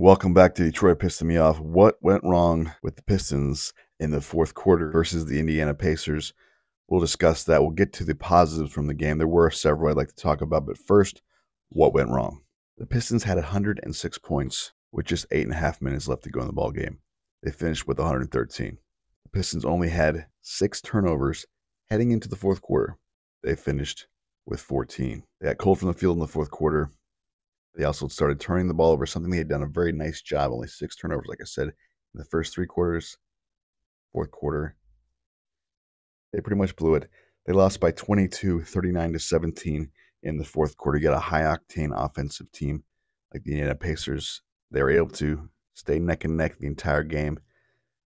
Welcome back to Detroit Piston Me Off. What went wrong with the Pistons in the fourth quarter versus the Indiana Pacers? We'll discuss that. We'll get to the positives from the game. There were several I'd like to talk about, but first, what went wrong? The Pistons had 106 points with just eight and a half minutes left to go in the ball game. They finished with 113. The Pistons only had six turnovers heading into the fourth quarter. They finished with 14. They got cold from the field in the fourth quarter. They also started turning the ball over, something they had done a very nice job. Only six turnovers, like I said, in the first three quarters. Fourth quarter, they pretty much blew it. They lost by 22, 39 to 17 in the fourth quarter. You got a high octane offensive team like the Indiana Pacers. They were able to stay neck and neck the entire game,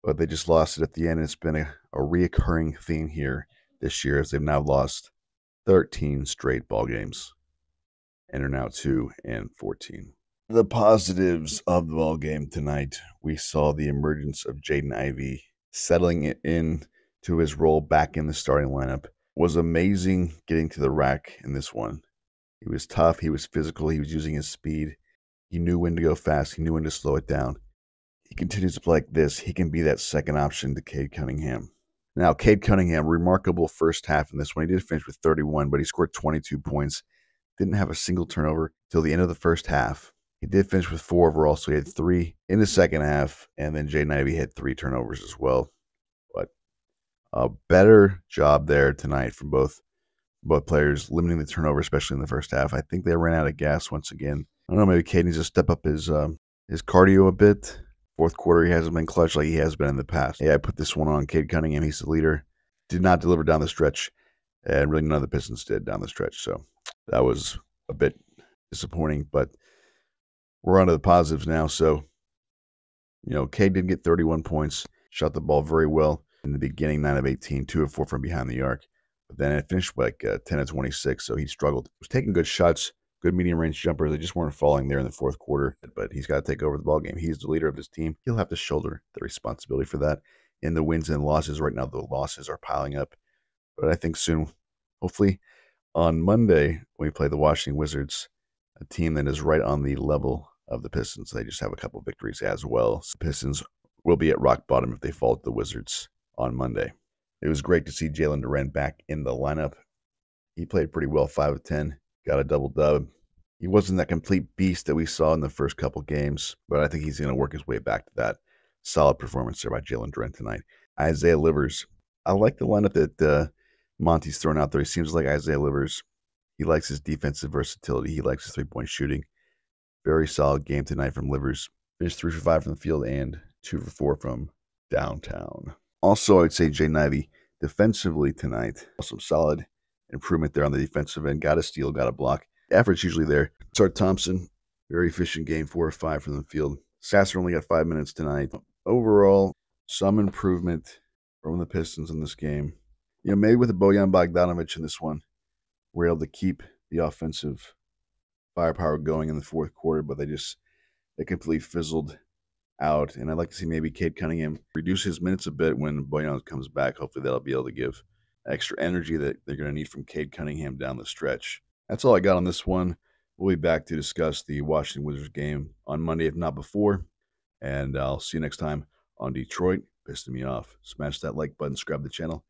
but they just lost it at the end. It's been a, a reoccurring theme here this year as they've now lost 13 straight ball games and are now 2 and 14. The positives of the ball game tonight, we saw the emergence of Jaden Ivey settling it in to his role back in the starting lineup. Was amazing getting to the rack in this one. He was tough, he was physical, he was using his speed. He knew when to go fast, he knew when to slow it down. He continues to play like this, he can be that second option to Cade Cunningham. Now, Cade Cunningham, remarkable first half in this one. He did finish with 31, but he scored 22 points didn't have a single turnover till the end of the first half. He did finish with four overall, so he had three in the second half, and then Jaden Ivey had three turnovers as well. But a better job there tonight from both both players, limiting the turnover, especially in the first half. I think they ran out of gas once again. I don't know, maybe Cade needs to step up his um, his cardio a bit. Fourth quarter, he hasn't been clutch like he has been in the past. Yeah, I put this one on Cade Cunningham. He's the leader. Did not deliver down the stretch, and really none of the Pistons did down the stretch. So that was a bit disappointing, but we're on to the positives now. So, you know, Cade did get 31 points, shot the ball very well in the beginning, 9 of 18, 2 of 4 from behind the arc. But then it finished like uh, 10 of 26, so he struggled. He was taking good shots, good medium range jumpers. They just weren't falling there in the fourth quarter. But he's got to take over the ball game. He's the leader of his team. He'll have to shoulder the responsibility for that. In the wins and losses, right now the losses are piling up. But I think soon, hopefully, on Monday, we play the Washington Wizards, a team that is right on the level of the Pistons. They just have a couple victories as well. So Pistons will be at rock bottom if they fall to the Wizards on Monday. It was great to see Jalen Duren back in the lineup. He played pretty well, 5 of 10, got a double dub. He wasn't that complete beast that we saw in the first couple games, but I think he's going to work his way back to that solid performance there by Jalen Duren tonight. Isaiah Livers, I like the lineup that uh, Monty's thrown out there. He seems like Isaiah Livers. He likes his defensive versatility. He likes his three point shooting. Very solid game tonight from Livers. Finished three for five from the field and two for four from downtown. Also, I'd say Jay Ivey defensively tonight. Some solid improvement there on the defensive end. Got a steal, got a block. Effort's usually there. Ausar Thompson, very efficient game, four or five from the field. Sasser only got five minutes tonight. Overall, some improvement from the Pistons in this game you know, maybe with a Bojan Bogdanovic in this one, we're able to keep the offensive firepower going in the fourth quarter, but they just they completely fizzled out. And I'd like to see maybe Cade Cunningham reduce his minutes a bit when Bojan comes back. Hopefully, they'll be able to give extra energy that they're going to need from Cade Cunningham down the stretch. That's all I got on this one. We'll be back to discuss the Washington Wizards game on Monday, if not before. And I'll see you next time on Detroit. Piston me off. Smash that like button, subscribe to the channel